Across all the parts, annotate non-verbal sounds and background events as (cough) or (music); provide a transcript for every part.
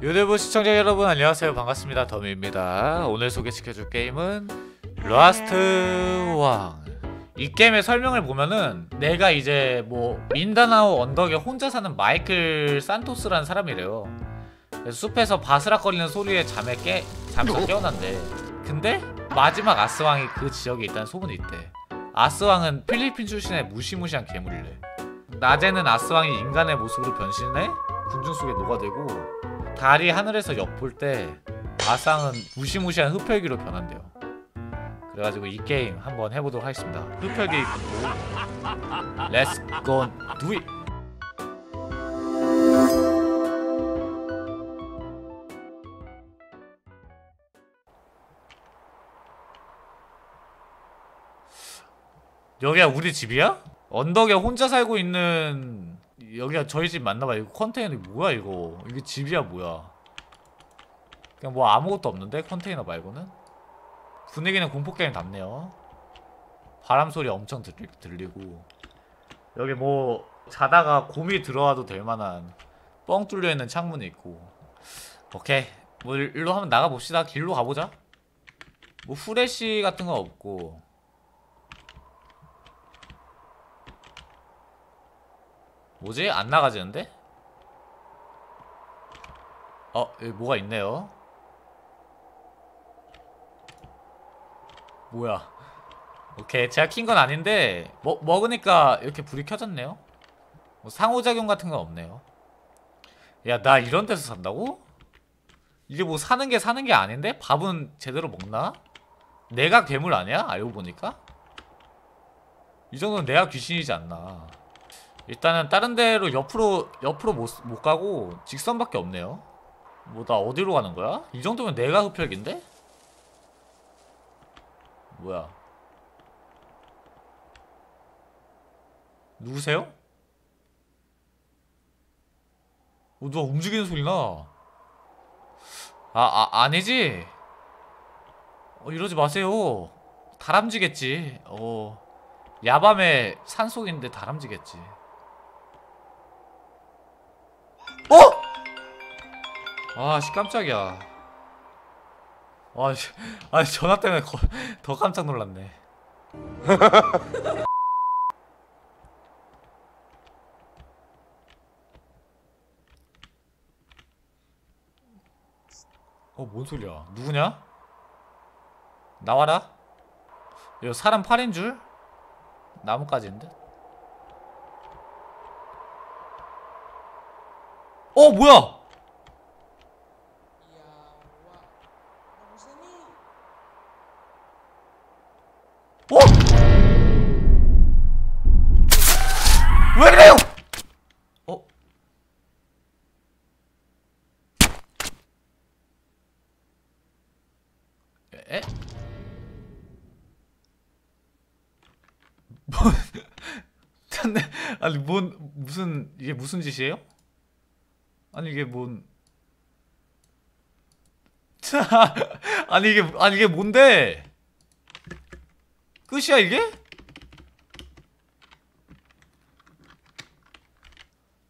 유튜브 시청자 여러분 안녕하세요. 반갑습니다. 더미입니다. 오늘 소개시켜줄 게임은 Last 아스왕 이 게임의 설명을 보면은 내가 이제 뭐 민다나오 언덕에 혼자 사는 마이클 산토스라는 사람이래요. 숲에서 바스락거리는 소리에 잠에 깨 잠에서 깨어난대. 근데 마지막 아스왕이 그 지역에 있다는 소문이 있대. 아스왕은 필리핀 출신의 무시무시한 괴물이래. 낮에는 아스왕이 인간의 모습으로 변신해 군중 속에 녹아들고 달이 하늘에서 엿볼 때 아상은 무시무시한 흡혈귀로 변한대요. 그래가지고 이 게임 한번 해보도록 하겠습니다. 흡혈귀 go do it. 여기가 우리 집이야? 언덕에 혼자 살고 있는 여기가 저희 집 맞나봐. 이거 컨테이너 뭐야 이거? 이게 집이야 뭐야? 그냥 뭐 아무것도 없는데 컨테이너 말고는 분위기는 공포 게임 답네요. 바람 소리 엄청 들리, 들리고 여기 뭐 자다가 곰이 들어와도 될 만한 뻥 뚫려 있는 창문이 있고 오케이 뭐 일- 일로 한번 나가 봅시다. 길로 가보자. 뭐 후레쉬 같은 거 없고 뭐지? 안 나가지는데? 어, 여기 뭐가 있네요. 뭐야? 오케이, 제가 킨 건 아닌데 먹 먹으니까 이렇게 불이 켜졌네요. 뭐 상호작용 같은 건 없네요. 야, 나 이런 데서 산다고? 이게 뭐 사는 게 사는 게 아닌데 밥은 제대로 먹나? 내가 괴물 아니야? 알고 보니까 이 정도는 내가 귀신이지 않나. 일단은 다른 데로 옆으로 옆으로 못, 못 가고 직선밖에 없네요. 뭐 나 어디로 가는 거야? 이 정도면 내가 흡혈기인데? 뭐야? 누구세요? 어, 누가 움직이는 소리 나. 아, 아 아니지. 어, 이러지 마세요. 다람쥐겠지. 어. 야밤에 산속인데 다람쥐겠지. 아씨 깜짝이야. 아씨, 아 전화 때문에 거, 더 깜짝 놀랐네. (laughs) 어, 뭔 소리야? 누구냐? 나와라. 이거 사람 팔인 줄? 나뭇가지인데? 어, 뭐야? 어? 왜 그래요? 어? 에? 뭐? (laughs) 근데 아니 뭔 무슨 이게 무슨 짓이에요? 아니 이게 뭔 (laughs) 아니 이게 아니 이게 뭔데? 끝이야 이게?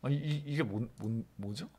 아니 이, 이게 뭔, 뭔 뭐죠?